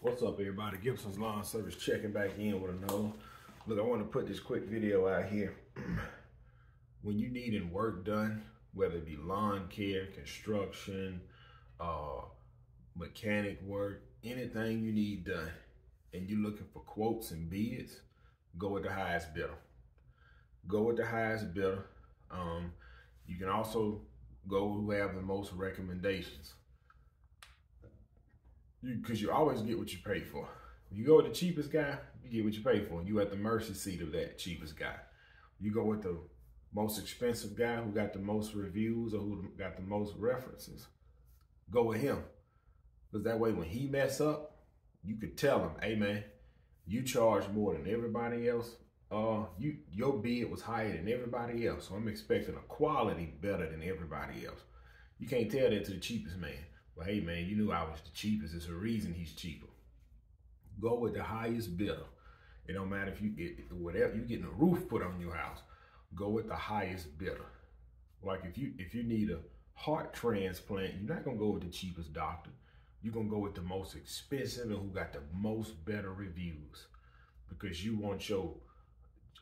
What's up, everybody? Gibson's Lawn Service checking back in with another. Look, I want to put this quick video out here. when you needing work done, whether it be lawn care, construction, uh, mechanic work, anything you need done, and you're looking for quotes and bids, go with the highest bidder. Go with the highest bidder. Um, you can also go who have the most recommendations because you, always get what you pay for. You go with the cheapest guy, you get what you pay for. You at the mercy seat of that cheapest guy. You go with the most expensive guy who got the most reviews or who got the most references. Go with him. Because that way when he mess up, you could tell him, hey man, you charge more than everybody else. Uh, you your bid was higher than everybody else. So I'm expecting a quality better than everybody else. You can't tell that to the cheapest man. Well, hey man, you knew I was the cheapest. There's a reason he's cheaper. Go with the highest bidder. It don't matter if you get whatever you getting a roof put on your house. Go with the highest bidder. Like if you if you need a heart transplant, you're not gonna go with the cheapest doctor. You're gonna go with the most expensive and who got the most better reviews because you want your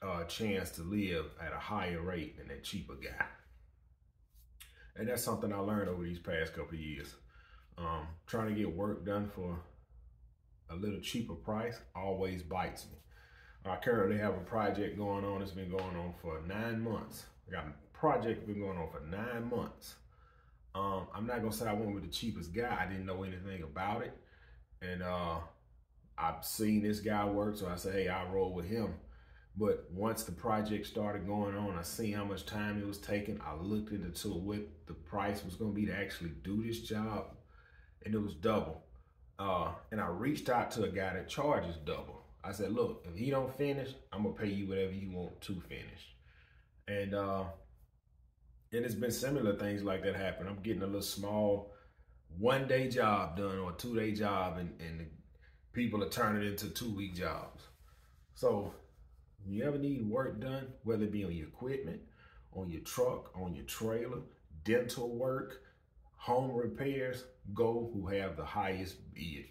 uh, chance to live at a higher rate than that cheaper guy. And that's something I learned over these past couple years. Um, trying to get work done for a little cheaper price always bites me. I currently have a project going on. It's been going on for nine months. I got a project been going on for nine months. Um, I'm not gonna say I went with the cheapest guy. I didn't know anything about it, and uh, I've seen this guy work, so I said, hey, I'll roll with him. But once the project started going on, I seen how much time it was taking. I looked into what the price was gonna be to actually do this job and it was double. Uh, and I reached out to a guy that charges double. I said, look, if he don't finish, I'm gonna pay you whatever you want to finish. And uh, and it's been similar things like that happen. I'm getting a little small one day job done or two day job, and, and people are turning into two week jobs. So you ever need work done, whether it be on your equipment, on your truck, on your trailer, dental work, home repairs, go who have the highest bid.